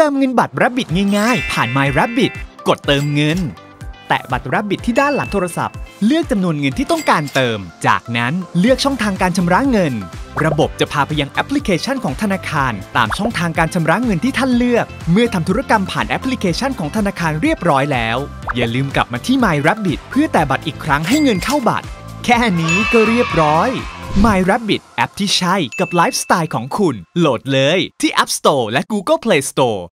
เติมเงินบัตร Rabbit ง่ายๆ ผ่าน My Rabbit กดเติมเงิน แตะบัตร Rabbit ที่ด้านหลังโทรศัพท์ เลือกจำนวนเงินที่ต้องการเติม จากนั้นเลือกช่องทางการชำระเงิน ระบบจะพาไปยังแอปพลิเคชันของธนาคาร ตามช่องทางการชำระเงินที่ท่านเลือก เมื่อทำธุรกรรมผ่านแอปพลิเคชันของธนาคารเรียบร้อยแล้ว อย่าลืมกลับมาที่ My Rabbit เพื่อแตะบัตรอีกครั้งให้เงินเข้าบัตร แค่นี้ก็เรียบร้อย My Rabbit แอปที่ใช่กับไลฟ์สไตล์ของคุณ โหลดเลยที่ App Store และ Google Play Store